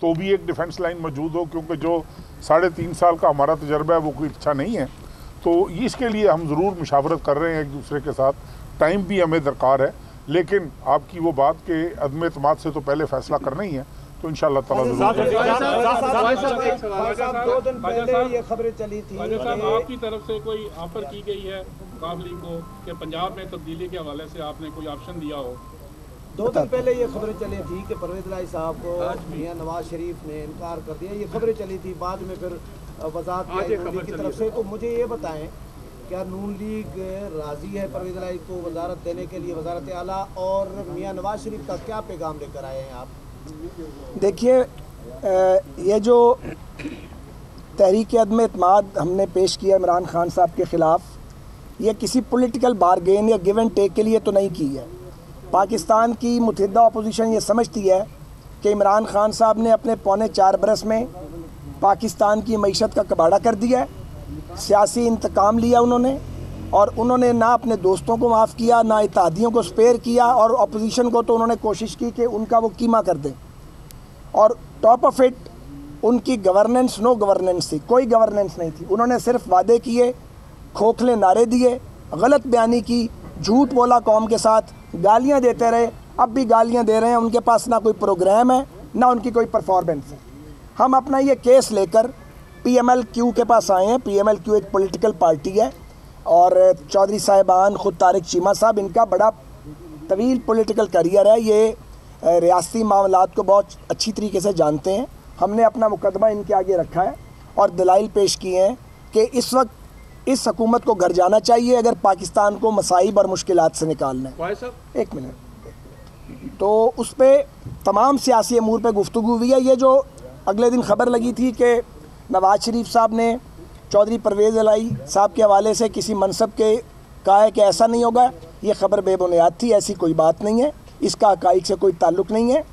तो भी एक डिफेंस लाइन मौजूद हो क्योंकि जो साढ़े तीन साल का हमारा तजर्बा है वो कोई अच्छा नहीं है। तो इसके लिए हम ज़रूर मुशावरत कर रहे हैं एक दूसरे के साथ। टाइम भी हमें दरकार है लेकिन आपकी वो बात के अदम अतमाद से तो पहले फैसला करना ही है तो इन ताला दो दिन पहले ये खबरें चली थी। आपकी तरफ़ से कोई ऑफ़र की गई है काबली को कि पंजाब में तब्दीली के हवाले से आपने कोई ऑप्शन दिया हो? दो दिन पहले ये खबरें चली थी कि परवेज लाई साहब को मियाँ नवाज़ शरीफ ने इनकार कर दिया। ये खबरें चली थी बाद में फिर वजात की तरफ़ से। तो मुझे ये बताएँ क्या नून लीग राज़ी है परवेज लाई को वजारत देने के लिए वजारत आला और मियाँ नवाज़ शरीफ का क्या पैगाम लेकर आए हैं आप? देखिए ये जो तहरीक अदम अतमाद हमने पेश किया इमरान खान साहब के ख़िलाफ़ ये किसी पॉलिटिकल बारगेन या गिव एंड टेक के लिए तो नहीं की है। पाकिस्तान की मुतहदा अपोजिशन ये समझती है कि इमरान खान साहब ने अपने पौने चार बरस में पाकिस्तान की मीशत का कबाड़ा कर दिया है। सियासी इंतकाम लिया उन्होंने और उन्होंने ना अपने दोस्तों को माफ़ किया, ना इतिहादियों को स्पेयर किया और अपोजिशन को तो उन्होंने कोशिश की कि उनका वो कीमा कर दें। और टॉप ऑफ़ इट उनकी गवर्नेंस नो गवर्नेंस थी, कोई गवर्नेंस नहीं थी। उन्होंने सिर्फ़ वादे किए, खोखले नारे दिए, गलत बयानी की, झूठ बोला कौम के साथ गालियाँ देते रहे। अब भी गालियाँ दे रहे हैं, उनके पास ना कोई प्रोग्राम है, ना उनकी कोई परफॉर्मेंस है। हम अपना ये केस लेकर पीएमएल क्यू के पास आए हैं। पीएमएल क्यू एक पॉलिटिकल पार्टी है और चौधरी साहिबान, ख़ुद तारिक चीमा साहब, इनका बड़ा तवील पॉलिटिकल करियर है। ये रियासी मामला को बहुत अच्छी तरीके से जानते हैं। हमने अपना मुकदमा इनके आगे रखा है और दलाइल पेश किए हैं कि इस वक्त इस हकूमत को घर जाना चाहिए अगर पाकिस्तान को मसाइब और मुश्किल से निकालना है। एक मिनट। तो उस पर तमाम सियासी अमूर पर गुफ्तु हुई है। ये जो अगले दिन खबर लगी थी कि नवाज़ शरीफ साहब ने चौधरी परवेज़ अलाई साहब के हवाले से किसी मनसब के कहा है कि ऐसा नहीं होगा। ये खबर बेबुनियाद थी ऐसी कोई बात नहीं है। इसका हकाइक से कोई ताल्लुक़ नहीं है।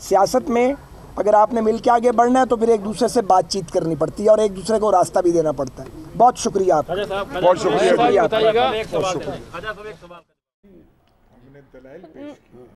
सियासत में अगर आपने मिल के आगे बढ़ना है तो फिर एक दूसरे से बातचीत करनी पड़ती है और एक दूसरे को रास्ता भी देना पड़ता है। बहुत शुक्रिया आपका। बहुत शुक्रिया।